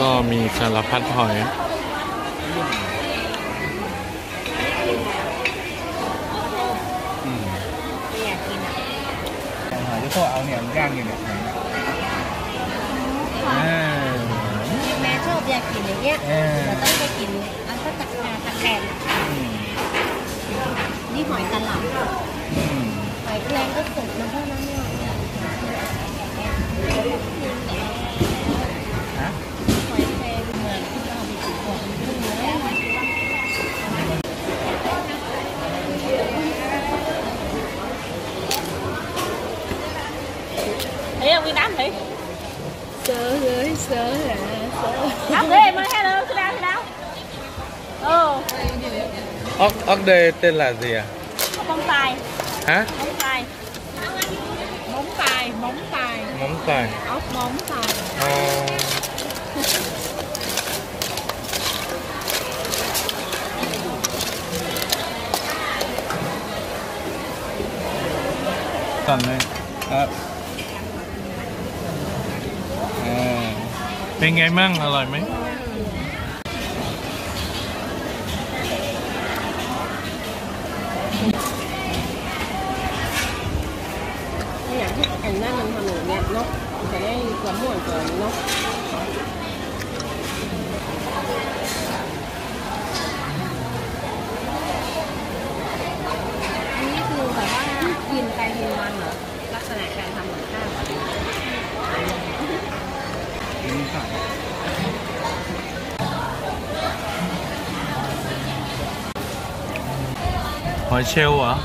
ก็มีสารพัดหอยไม่อยากกินอะหอยที่พ่อเอาเนี่ยมันย่างอยู่เนี่ยหอยเนี่ยเออแม่ชอบอยากกินอย่างเงี้ยเออเราต้องไปกินอันก็ตักงาตักแกงอืมนี่หอยตลับอืมหอยแครงก็สุกนะพ่อนะเนี่ย Thế Nguyên đám thì Sợ rồi, sợ à Đám thế em ơi, hello, thế nào, thế nào Ồ. Ốc, ốc đê tên là gì à? Bóng tài Hả? Bóng tài Bóng tài, bóng tài Bóng tài Ốc bóng tài Ờ. Cần đây à. เป็นไงมั่งอร่อยไหมอยากให้อันนั้นมันทำอย่างเนี้ยเนาะจะได้ความม่วนกว่าเนาะ nông sản hỏi treo à?